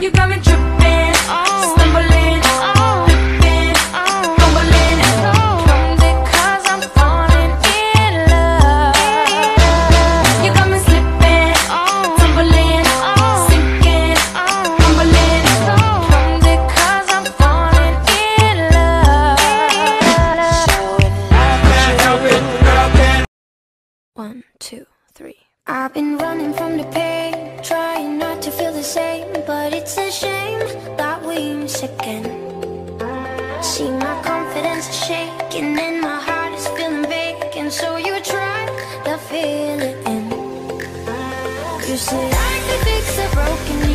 You got me tripping, stumbling, fumbling. Because I'm falling in love. You got me slipping, tumbling, sinking, fumbling. Come because I'm falling in love. Showing love. One, two, three. I've been running from the pain, again See my confidence is shaking and my heart is feeling vacant. So you try to fill it in. You said I could fix a broken